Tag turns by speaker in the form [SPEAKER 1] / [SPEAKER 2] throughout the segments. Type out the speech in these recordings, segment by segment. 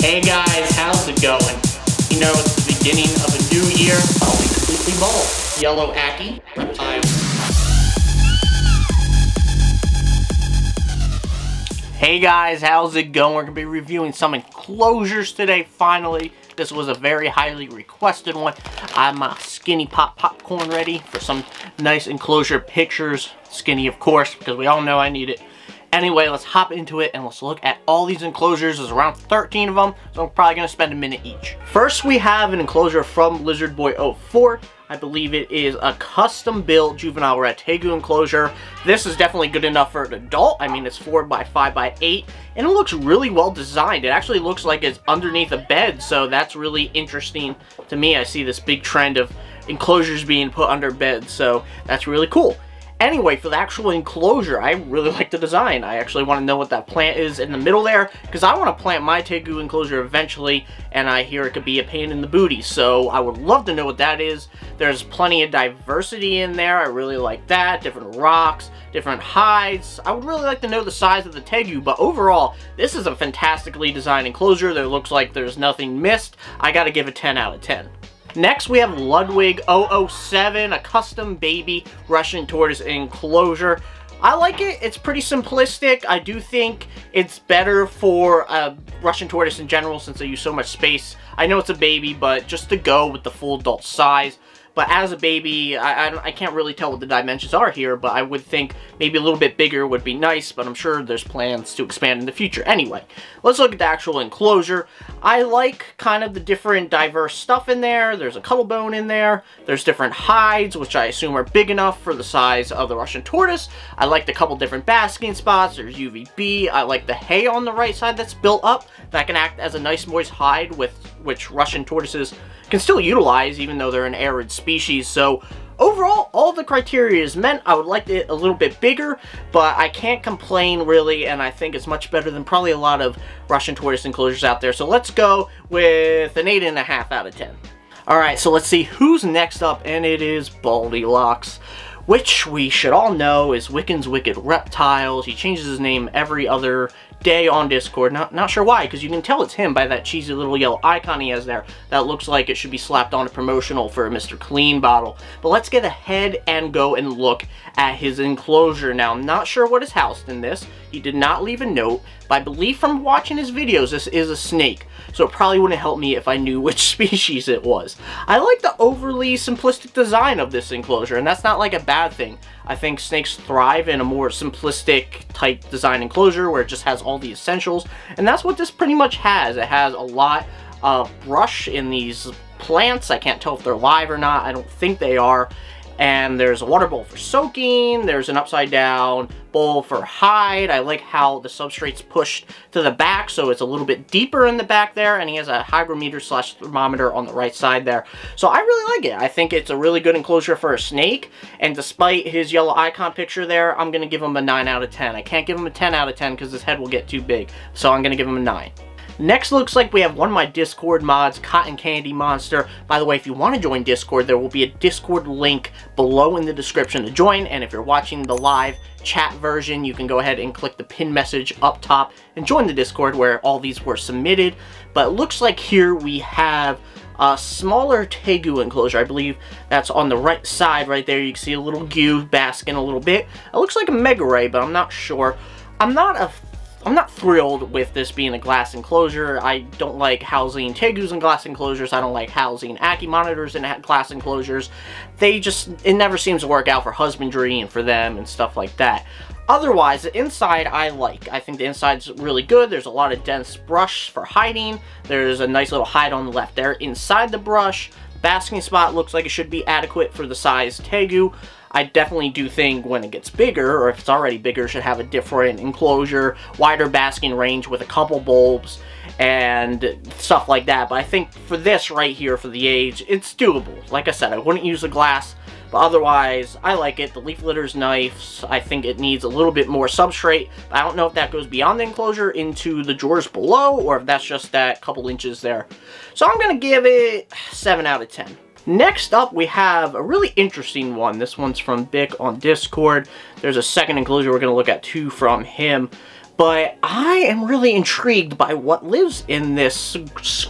[SPEAKER 1] Hey guys, how's it going? You know, it's the beginning of a new year. I'll be completely bald. Yellow Aki, reptile. Hey guys, how's it going? We're going to be reviewing some enclosures today, finally. This was a very highly requested one. I have my Skinny Pop popcorn ready for some nice enclosure pictures. Skinny, of course, because we all know I need it. Anyway, let's hop into it and let's look at all these enclosures. There's around 13 of them, so I'm probably to spend a minute each. First, we have an enclosure from Lizard Boy 04. I believe it is a custom built juvenile red tegu enclosure. This is definitely good enough for an adult. I mean, it's 4 by 5 by 8 and it looks really well designed. It actually looks like it's underneath a bed, so that's really interesting to me. I see this big trend of enclosures being put under beds, so that's really cool. Anyway, for the actual enclosure, I really like the design. I actually want to know what that plant is in the middle there, because I want to plant my Tegu enclosure eventually, and I hear it could be a pain in the booty, so I would love to know what that is. There's plenty of diversity in there. I really like that. Different rocks, different hides. I would really like to know the size of the Tegu, but overall, this is a fantastically designed enclosure. There looks like there's nothing missed. I gotta give a 10 out of 10. Next, we have Ludwig 007, a custom baby Russian tortoise enclosure. I like it. It's pretty simplistic. I do think it's better for uh, a Russian tortoise in general since they use so much space. I know it's a baby, but just to go with the full adult size. But as a baby, I, I, I, can't really tell what the dimensions are here, but I would think maybe a little bit bigger would be nice, but I'm sure there's plans to expand in the future. Anyway, let's look at the actual enclosure. I like kind of the different diverse stuff in there. There's a bone in there. There's different hides, which I assume are big enough for the size of the Russian tortoise. I like the couple different basking spots. There's UVB. I like the hay on the right side that's built up. That can act as a nice moist hide with which Russian tortoises can still utilize even though they're an arid species. So overall, all the criteria is met. I would like it a little bit bigger, but I can't complain really, and I think it's much better than probably a lot of Russian tortoise enclosures out there. So let's go with an 8.5 out of 10. Alright, so let's see who's next up, and it is Baldylocks which we should all know is Wickens Wicked Reptiles. He changes his name every other day on Discord. Not, not sure why, because you can tell it's him by that cheesy little yellow icon he has there. That looks like it should be slapped on a promotional for a Mr. Clean bottle. But let's get ahead and go and look at his enclosure. Now, I'm not sure what is housed in this. He did not leave a note, but I believe from watching his videos, this is a snake. So it probably wouldn't help me if I knew which species it was. I like the overly simplistic design of this enclosure, and that's not like a bad thing. I think snakes thrive in a more simplistic type design enclosure where it just has all the essentials. And that's what this pretty much has. It has a lot of brush in these plants. I can't tell if they're live or not. I don't think they are and there's a water bowl for soaking, there's an upside down bowl for hide. I like how the substrate's pushed to the back, so it's a little bit deeper in the back there, and he has a hygrometer slash thermometer on the right side there. So I really like it. I think it's a really good enclosure for a snake, and despite his yellow icon picture there, I'm going to give him a 9 out of 10. I can't give him a 10 out of 10 because his head will get too big, so I'm going to give him a 9. Next looks like we have one of my Discord mods, Cotton Candy Monster. By the way, if you want to join Discord, there will be a Discord link below in the description to join. And if you're watching the live chat version, you can go ahead and click the pin message up top and join the Discord where all these were submitted. But it looks like here we have a smaller Tegu enclosure. I believe that's on the right side right there. You can see a little Gu basking a little bit. It looks like a Mega Ray, but I'm not sure. I'm not a I'm not thrilled with this being a glass enclosure. I don't like housing Tegus in glass enclosures. I don't like housing Ackie monitors in glass enclosures. They just, it never seems to work out for husbandry and for them and stuff like that. Otherwise, the inside I like. I think the inside's really good. There's a lot of dense brush for hiding. There's a nice little hide on the left there. Inside the brush, basking spot looks like it should be adequate for the size Tegu. I definitely do think when it gets bigger, or if it's already bigger, should have a different enclosure, wider basking range with a couple bulbs, and stuff like that. But I think for this right here, for the age, it's doable. Like I said, I wouldn't use the glass, but otherwise, I like it. The leaf litter's nice. I think it needs a little bit more substrate. I don't know if that goes beyond the enclosure into the drawers below, or if that's just that couple inches there. So I'm going to give it 7 out of 10. Next up, we have a really interesting one. This one's from Bick on Discord. There's a second enclosure we're going to look at, too, from him. But I am really intrigued by what lives in this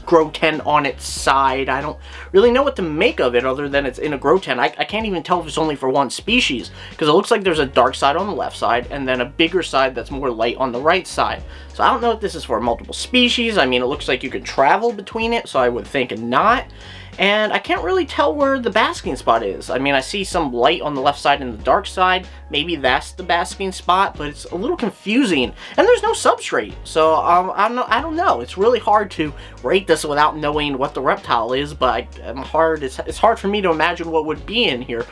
[SPEAKER 1] grow tent on its side. I don't really know what to make of it other than it's in a grow tent. I, I can't even tell if it's only for one species because it looks like there's a dark side on the left side and then a bigger side that's more light on the right side. So I don't know if this is for multiple species. I mean, it looks like you could travel between it, so I would think not and I can't really tell where the basking spot is. I mean, I see some light on the left side and the dark side. Maybe that's the basking spot, but it's a little confusing. And there's no substrate, so um, I, don't, I don't know. It's really hard to rate this without knowing what the reptile is, but I, am hard. It's, it's hard for me to imagine what would be in here.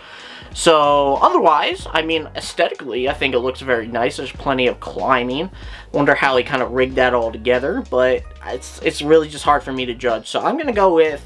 [SPEAKER 1] So otherwise, I mean, aesthetically, I think it looks very nice. There's plenty of climbing. Wonder how he kind of rigged that all together, but it's it's really just hard for me to judge. So I'm gonna go with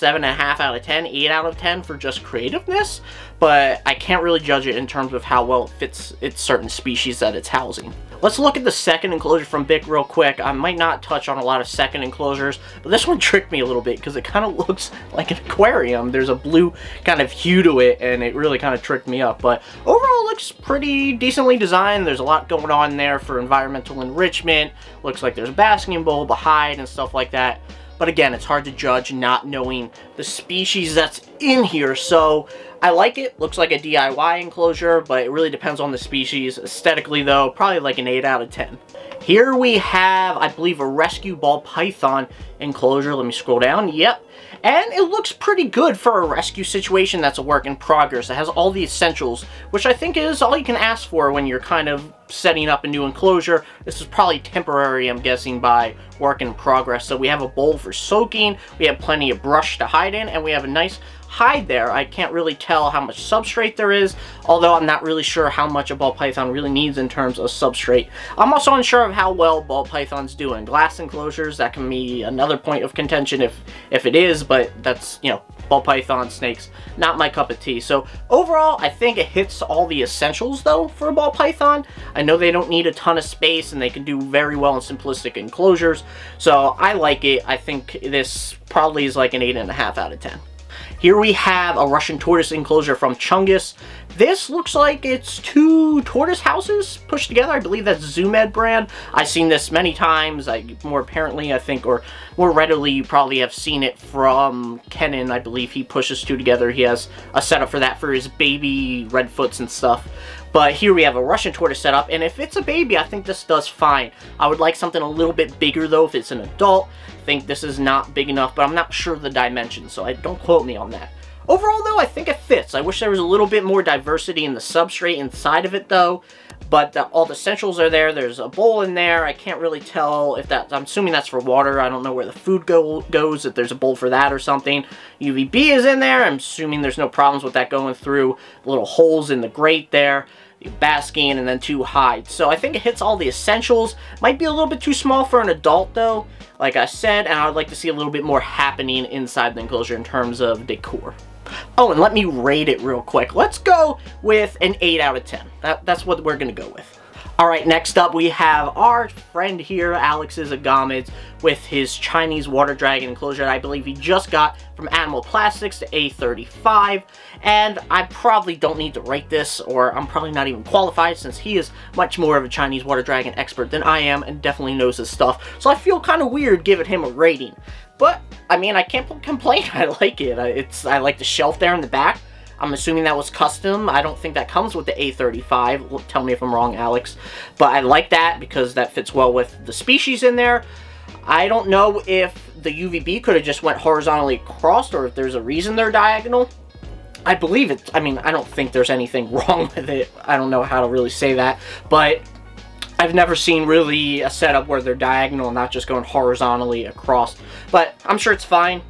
[SPEAKER 1] 7.5 out of 10, 8 out of 10 for just creativeness, but I can't really judge it in terms of how well it fits its certain species that it's housing. Let's look at the second enclosure from Bic real quick. I might not touch on a lot of second enclosures, but this one tricked me a little bit because it kind of looks like an aquarium. There's a blue kind of hue to it, and it really kind of tricked me up. But overall, looks pretty decently designed. There's a lot going on there for environmental enrichment. Looks like there's a basking bowl, hide, and stuff like that. But again, it's hard to judge not knowing the species that's in here. So I like it. Looks like a DIY enclosure, but it really depends on the species. Aesthetically though, probably like an 8 out of 10. Here we have, I believe, a rescue ball python enclosure. Let me scroll down. Yep. And it looks pretty good for a rescue situation that's a work in progress. It has all the essentials, which I think is all you can ask for when you're kind of setting up a new enclosure. This is probably temporary, I'm guessing, by work in progress. So we have a bowl for soaking, we have plenty of brush to hide in, and we have a nice hide there. I can't really tell how much substrate there is, although I'm not really sure how much a ball python really needs in terms of substrate. I'm also unsure of how well ball pythons do in glass enclosures. That can be another point of contention if, if it is, but that's, you know, ball python snakes, not my cup of tea. So overall, I think it hits all the essentials though for a ball python. I know they don't need a ton of space and they can do very well in simplistic enclosures. So I like it. I think this probably is like an 8.5 out of 10. Here we have a Russian tortoise enclosure from Chungus. This looks like it's two tortoise houses pushed together. I believe that's Zoo Med brand. I've seen this many times. I, more apparently, I think, or more readily, you probably have seen it from Kenan. I believe he pushes two together. He has a setup for that for his baby redfoots and stuff. But here we have a Russian tortoise setup, and if it's a baby, I think this does fine. I would like something a little bit bigger, though, if it's an adult. Think this is not big enough, but I'm not sure the dimensions, so I don't quote me on that. Overall, though, I think it fits. I wish there was a little bit more diversity in the substrate inside of it, though. But the, all the essentials are there. There's a bowl in there. I can't really tell if that... I'm assuming that's for water. I don't know where the food go, goes, if there's a bowl for that or something. UVB is in there. I'm assuming there's no problems with that going through. Little holes in the grate there basking, and then two hides. So I think it hits all the essentials. Might be a little bit too small for an adult though, like I said, and I would like to see a little bit more happening inside the enclosure in terms of decor. Oh, and let me rate it real quick. Let's go with an 8 out of 10. That, that's what we're going to go with. Alright, next up we have our friend here, Alex's Agamids, with his Chinese water dragon enclosure I believe he just got from Animal Plastics to A35. And I probably don't need to rate this, or I'm probably not even qualified since he is much more of a Chinese water dragon expert than I am and definitely knows his stuff. So I feel kind of weird giving him a rating. But, I mean, I can't complain. I like it. It's I like the shelf there in the back. I'm assuming that was custom. I don't think that comes with the A35. Tell me if I'm wrong, Alex. But I like that because that fits well with the species in there. I don't know if the UVB could have just went horizontally across or if there's a reason they're diagonal. I believe it. I mean, I don't think there's anything wrong with it. I don't know how to really say that. But I've never seen really a setup where they're diagonal, and not just going horizontally across. But I'm sure it's fine.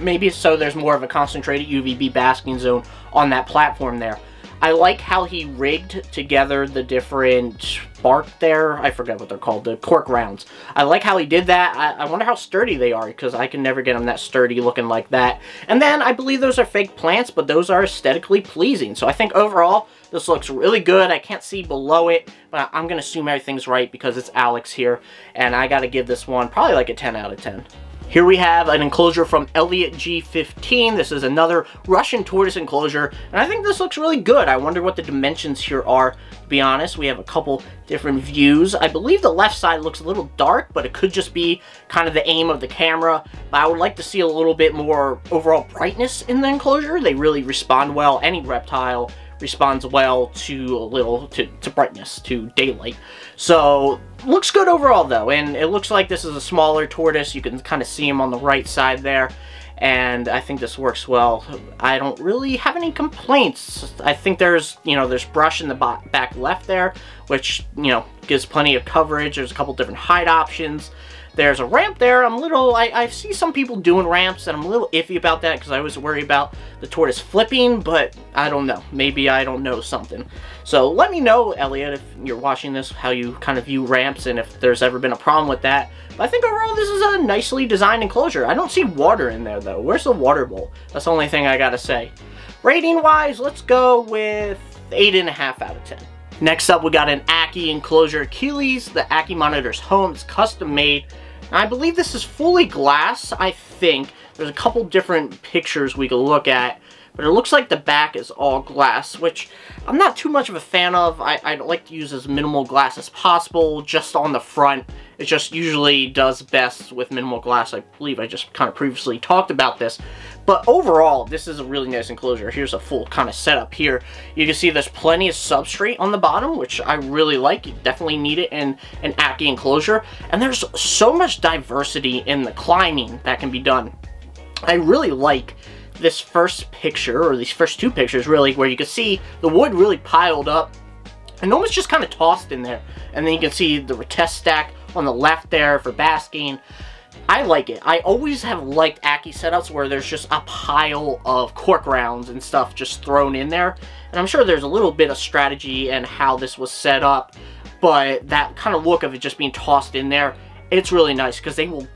[SPEAKER 1] Maybe so there's more of a concentrated UVB basking zone on that platform there. I like how he rigged together the different bark there. I forget what they're called, the cork rounds. I like how he did that. I, I wonder how sturdy they are because I can never get them that sturdy looking like that. And then I believe those are fake plants, but those are aesthetically pleasing. So I think overall, this looks really good. I can't see below it, but I'm going to assume everything's right because it's Alex here. And I got to give this one probably like a 10 out of 10. Here we have an enclosure from Elliot G15. This is another Russian tortoise enclosure, and I think this looks really good. I wonder what the dimensions here are, to be honest. We have a couple different views. I believe the left side looks a little dark, but it could just be kind of the aim of the camera. But I would like to see a little bit more overall brightness in the enclosure. They really respond well. Any reptile responds well to a little to, to brightness to daylight so looks good overall though and it looks like this is a smaller tortoise you can kind of see him on the right side there and I think this works well. I don't really have any complaints. I think there's, you know, there's brush in the back left there, which, you know, gives plenty of coverage. There's a couple different hide options. There's a ramp there. I'm a little, I, I see some people doing ramps, and I'm a little iffy about that because I was worried about the tortoise flipping, but I don't know. Maybe I don't know something. So let me know, Elliot, if you're watching this, how you kind of view ramps and if there's ever been a problem with that. But I think overall this is a nicely designed enclosure. I don't see water in there, though. Where's the water bowl? That's the only thing I gotta say. Rating-wise, let's go with 8.5 out of 10. Next up, we got an Ackie enclosure Achilles. The Ackie Monitor's home. It's custom made. I believe this is fully glass, I think. There's a couple different pictures we could look at, but it looks like the back is all glass, which I'm not too much of a fan of. I, I like to use as minimal glass as possible, just on the front. It just usually does best with minimal glass. I believe I just kind of previously talked about this. But overall, this is a really nice enclosure. Here's a full kind of setup here. You can see there's plenty of substrate on the bottom, which I really like. You definitely need it in an Ackie enclosure. And there's so much diversity in the climbing that can be done. I really like this first picture, or these first two pictures really, where you can see the wood really piled up and almost just kind of tossed in there. And then you can see the retest stack on the left there for basking. I like it. I always have liked Ackie setups where there's just a pile of cork rounds and stuff just thrown in there. And I'm sure there's a little bit of strategy and how this was set up, but that kind of look of it just being tossed in there it's really nice because they will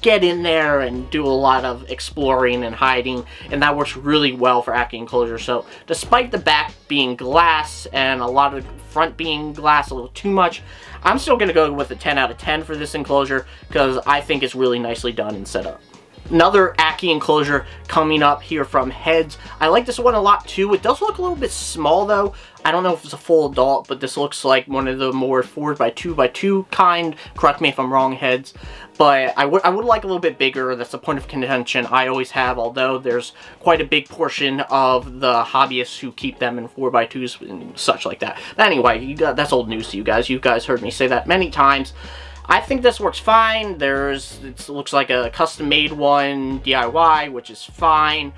[SPEAKER 1] get in there and do a lot of exploring and hiding and that works really well for Ackie enclosure so despite the back being glass and a lot of front being glass a little too much I'm still gonna go with a 10 out of 10 for this enclosure because I think it's really nicely done and set up Another Ackie enclosure coming up here from Heads. I like this one a lot too. It does look a little bit small though. I don't know if it's a full adult, but this looks like one of the more 4x2x2 kind. Correct me if I'm wrong, Heads. But I would I would like a little bit bigger. That's a point of contention I always have, although there's quite a big portion of the hobbyists who keep them in 4x2s and such like that. But anyway, got, that's old news to you guys. You guys heard me say that many times. I think this works fine. There's, it looks like a custom-made one, DIY, which is fine.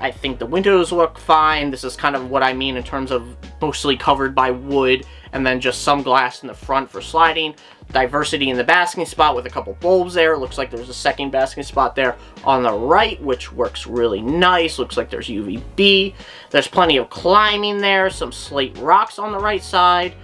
[SPEAKER 1] I think the windows look fine. This is kind of what I mean in terms of mostly covered by wood and then just some glass in the front for sliding. Diversity in the basking spot with a couple bulbs there. Looks like there's a second basking spot there on the right, which works really nice. Looks like there's UVB. There's plenty of climbing there, some slate rocks on the right side.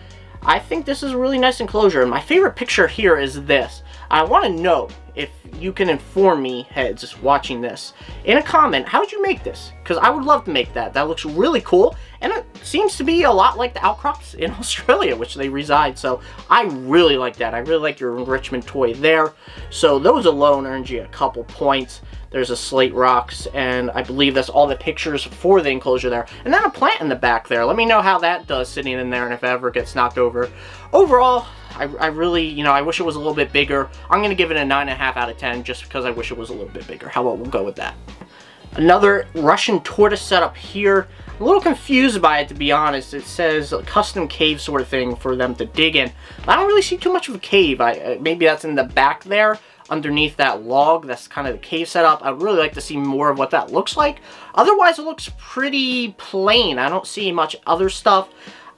[SPEAKER 1] I think this is a really nice enclosure. And my favorite picture here is this. I want to know if you can inform me, heads, watching this, in a comment, how did you make this? Because I would love to make that. That looks really cool, and it seems to be a lot like the outcrops in Australia, which they reside, so I really like that. I really like your enrichment toy there. So those alone earned you a couple points. There's a slate rocks, and I believe that's all the pictures for the enclosure there. And then a plant in the back there. Let me know how that does sitting in there and if it ever gets knocked over. Overall, I, I really, you know, I wish it was a little bit bigger. I'm going to give it a 9.5 out of 10 just because I wish it was a little bit bigger. How about we'll go with that. Another Russian tortoise setup here. A little confused by it, to be honest. It says a custom cave sort of thing for them to dig in. I don't really see too much of a cave. I, uh, maybe that's in the back there, underneath that log. That's kind of the cave setup. I'd really like to see more of what that looks like. Otherwise, it looks pretty plain. I don't see much other stuff.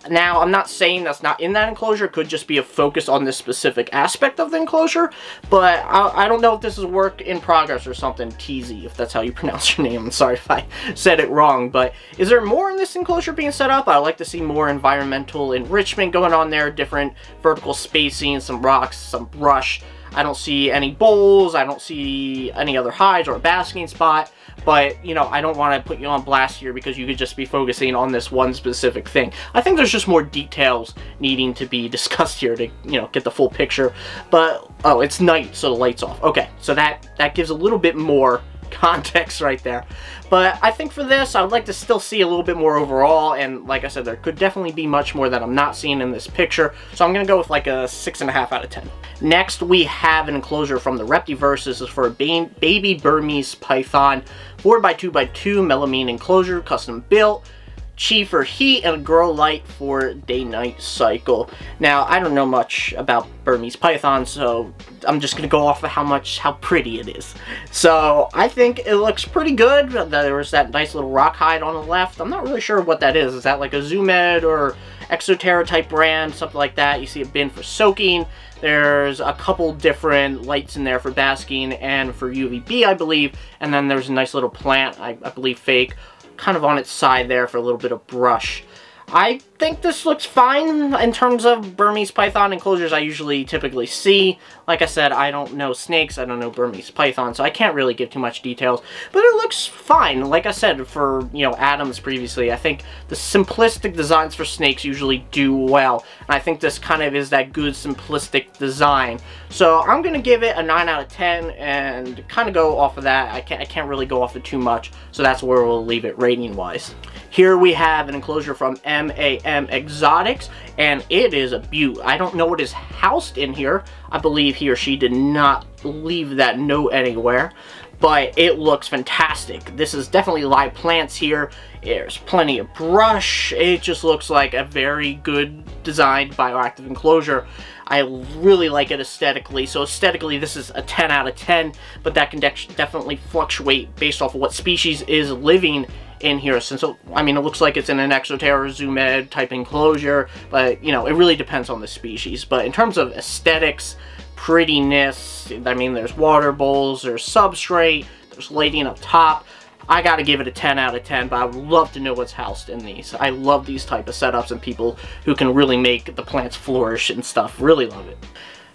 [SPEAKER 1] Now, I'm not saying that's not in that enclosure. It could just be a focus on this specific aspect of the enclosure. But I, I don't know if this is work in progress or something. TZ, if that's how you pronounce your name. I'm sorry if I said it wrong. But is there more in this enclosure being set up? I'd like to see more environmental enrichment going on there. Different vertical spacing, some rocks, some brush. I don't see any bowls. I don't see any other hides or a basking spot. But, you know, I don't want to put you on blast here because you could just be focusing on this one specific thing. I think there's just more details needing to be discussed here to, you know, get the full picture. But, oh, it's night, so the light's off. Okay, so that, that gives a little bit more context right there. But I think for this, I would like to still see a little bit more overall, and like I said, there could definitely be much more that I'm not seeing in this picture, so I'm going to go with like a 6.5 out of 10. Next, we have an enclosure from the Reptiverse. This is for a baby Burmese python, 4x2x2 melamine enclosure, custom built. Chi for heat and a grow light for day-night cycle. Now, I don't know much about Burmese python, so I'm just gonna go off of how much, how pretty it is. So, I think it looks pretty good. There's that nice little rock hide on the left. I'm not really sure what that is. Is that like a Zoo Med or Exo Terra type brand, something like that? You see a bin for soaking. There's a couple different lights in there for basking and for UVB, I believe. And then there's a nice little plant, I, I believe fake, kind of on its side there for a little bit of brush. I think this looks fine in terms of Burmese python enclosures I usually typically see. Like I said, I don't know snakes, I don't know Burmese python, so I can't really give too much details. But it looks fine. Like I said, for, you know, Adams previously, I think the simplistic designs for snakes usually do well. And I think this kind of is that good simplistic design. So I'm going to give it a 9 out of 10 and kind of go off of that. I can't, I can't really go off of too much, so that's where we'll leave it rating-wise. Here we have an enclosure from MAM Exotics, and it is a beaut. I don't know what is housed in here. I believe he or she did not leave that note anywhere, but it looks fantastic. This is definitely live plants here. There's plenty of brush. It just looks like a very good designed bioactive enclosure. I really like it aesthetically. So aesthetically, this is a 10 out of 10, but that can de definitely fluctuate based off of what species is living in here. Since, I mean, it looks like it's in an Exo Terra Zoomed type enclosure, but, you know, it really depends on the species. But in terms of aesthetics, prettiness, I mean, there's water bowls, there's substrate, there's lighting up top. I gotta give it a 10 out of 10, but I would love to know what's housed in these. I love these type of setups and people who can really make the plants flourish and stuff. Really love it.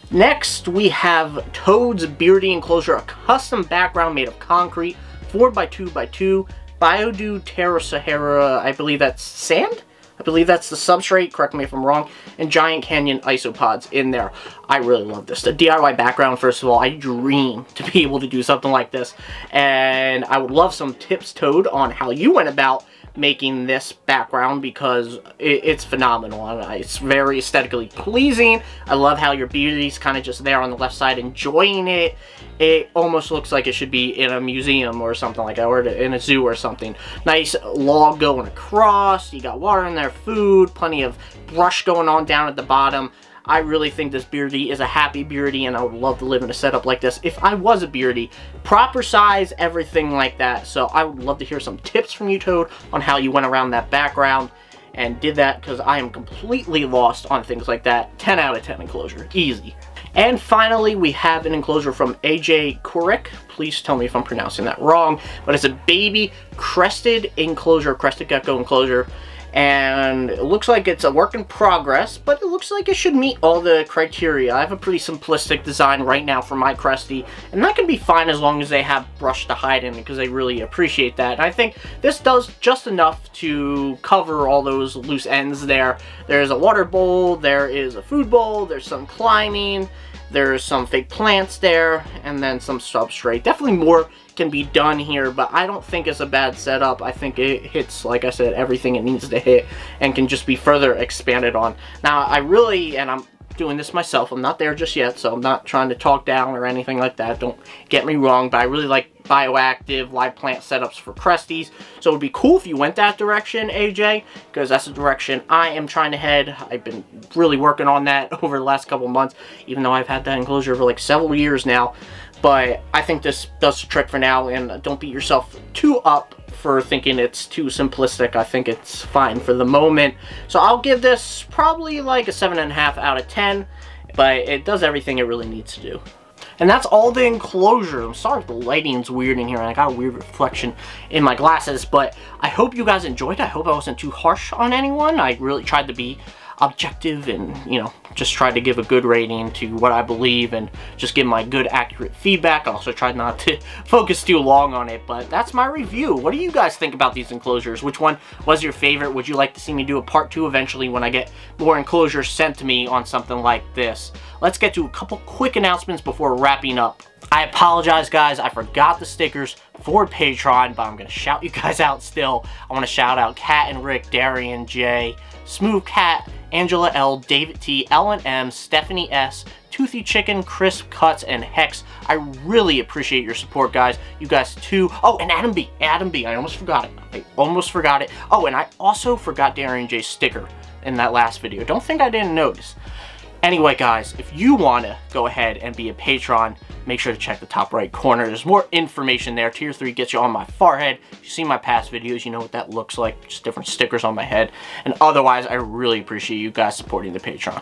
[SPEAKER 1] Next, we have Toad's Beardy Enclosure, a custom background made of concrete, 4x2x2, Bio Dude Terra Sahara, I believe that's sand? I believe that's the substrate, correct me if I'm wrong, and Giant Canyon isopods in there. I really love this. The DIY background, first of all, I dream to be able to do something like this, and I would love some tips, Toad, on how you went about making this background because it, it's phenomenal. And it's very aesthetically pleasing. I love how your beauty's kind of just there on the left side enjoying it. It almost looks like it should be in a museum or something like that, or in a zoo or something. Nice log going across. You got water in there, food, plenty of brush going on down at the bottom. I really think this Beardy is a happy Beardy and I would love to live in a setup like this if I was a Beardy. Proper size, everything like that. So I would love to hear some tips from you, Toad, on how you went around that background and did that because I am completely lost on things like that. 10 out of 10 enclosure. Easy. And finally, we have an enclosure from AJ Kurik. Please tell me if I'm pronouncing that wrong. But it's a baby crested enclosure, crested gecko enclosure and it looks like it's a work in progress, but it looks like it should meet all the criteria. I have a pretty simplistic design right now for my Cresty, and that can be fine as long as they have brush to hide in because they really appreciate that. And I think this does just enough to cover all those loose ends there. There's a water bowl, there is a food bowl, there's some climbing, there's some fake plants there, and then some substrate. Definitely more can be done here, but I don't think it's a bad setup. I think it hits, like I said, everything it needs to hit and can just be further expanded on. Now, I really, and I'm doing this myself, I'm not there just yet, so I'm not trying to talk down or anything like that. Don't get me wrong, but I really like bioactive live plant setups for Cresties. So it would be cool if you went that direction, AJ, because that's the direction I am trying to head. I've been really working on that over the last couple months, even though I've had that enclosure for like several years now. But I think this does the trick for now, and don't beat yourself too up for thinking it's too simplistic. I think it's fine for the moment. So I'll give this probably like a 7.5 out of 10, but it does everything it really needs to do. And that's all the enclosure. I'm sorry if the lighting's weird in here and I got a weird reflection in my glasses, but I hope you guys enjoyed. I hope I wasn't too harsh on anyone. I really tried to be objective and, you know, just try to give a good rating to what I believe and just give my good accurate feedback. I also tried not to focus too long on it, but that's my review. What do you guys think about these enclosures? Which one was your favorite? Would you like to see me do a part two eventually when I get more enclosures sent to me on something like this? Let's get to a couple quick announcements before wrapping up. I apologize, guys. I forgot the stickers for Patreon, but I'm going to shout you guys out still. I want to shout out Kat and Rick, Darian J, Smooth Cat, Angela L, David T, Ellen M, Stephanie S, Toothy Chicken, Crisp Cuts, and Hex. I really appreciate your support, guys. You guys too. Oh, and Adam B. Adam B. I almost forgot it. I almost forgot it. Oh, and I also forgot Darian J's sticker in that last video. Don't think I didn't notice. Anyway, guys, if you want to go ahead and be a patron, make sure to check the top right corner. There's more information there. Tier 3 gets you on my forehead. If you see my past videos, you know what that looks like. Just different stickers on my head. And otherwise, I really appreciate you guys supporting the Patreon.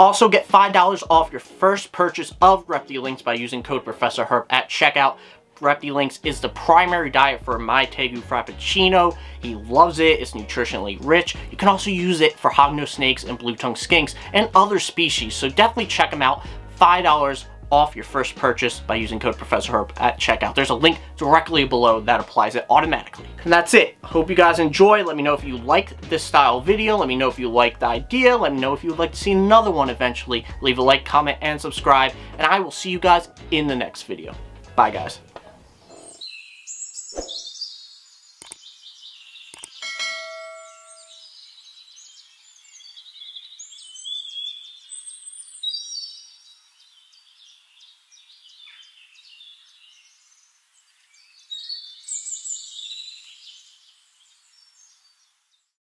[SPEAKER 1] Also, get $5 off your first purchase of Reptilinks by using code Professor Herp at checkout. Reptilinks is the primary diet for my Tegu Frappuccino. He loves it. It's nutritionally rich. You can also use it for hognose snakes and blue tongue skinks and other species. So definitely check them out. $5 off your first purchase by using code Professor Herp at checkout. There's a link directly below that applies it automatically. And that's it. Hope you guys enjoy. Let me know if you liked this style video. Let me know if you liked the idea. Let me know if you would like to see another one eventually. Leave a like, comment, and subscribe. And I will see you guys in the next video. Bye, guys.